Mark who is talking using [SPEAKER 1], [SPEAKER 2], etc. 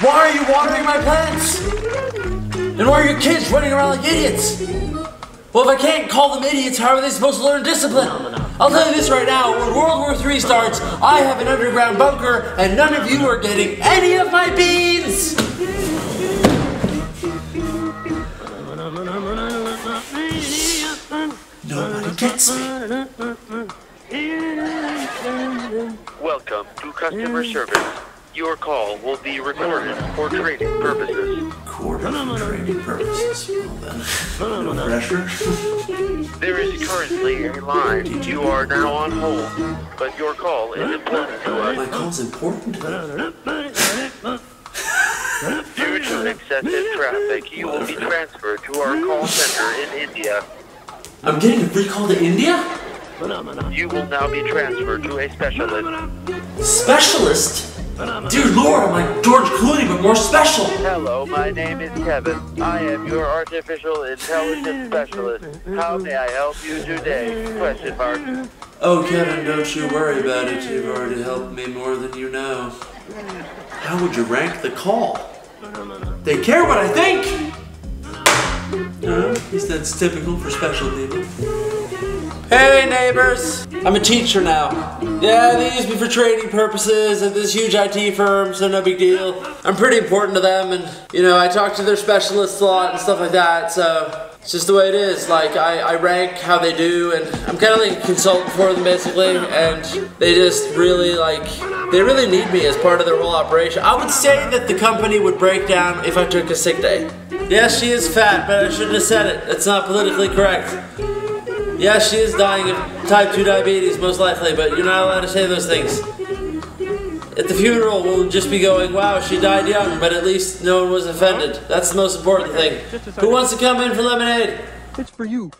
[SPEAKER 1] Why are you watering my plants? And why are your kids running around like idiots? Well, if I can't call them idiots, how are they supposed to learn discipline? I'll tell you this right now, when World War III starts, I have an underground bunker, and none of you are getting any of my beans! Nobody gets me.
[SPEAKER 2] Welcome to customer service. Your call will be recorded for trading purposes.
[SPEAKER 1] Quarter for training purposes. Well then, no pressure.
[SPEAKER 2] There is currently a line. You are now on hold, but your call is important to us.
[SPEAKER 1] My call's important.
[SPEAKER 2] Due to excessive traffic, you will be transferred to our call center in India.
[SPEAKER 1] I'm getting a free call to India?
[SPEAKER 2] You will now be transferred to a specialist.
[SPEAKER 1] Specialist? Dear Lord, I'm like George Clooney, but more special.
[SPEAKER 2] Hello, my name is Kevin. I am your artificial intelligence specialist. How may I help you today? Question mark.
[SPEAKER 1] Oh, Kevin, don't you worry about it. You've already helped me more than you know. How would you rank the call? They care what I think! No, at least that's typical for special people. Hey, neighbors! I'm a teacher now. Yeah, they use me for training purposes at this huge IT firm, so no big deal. I'm pretty important to them, and, you know, I talk to their specialists a lot and stuff like that, so it's just the way it is. Like, I, I rank how they do, and I'm kind of like a consultant for them, basically, and they just really, like, they really need me as part of their whole operation. I would say that the company would break down if I took a sick day. Yes, she is fat, but I shouldn't have said it. That's not politically correct. Yeah, she is dying of type 2 diabetes, most likely, but you're not allowed to say those things. At the funeral, we'll just be going, wow, she died young, but at least no one was offended. That's the most important thing. Who wants to come in for lemonade?
[SPEAKER 3] It's for you.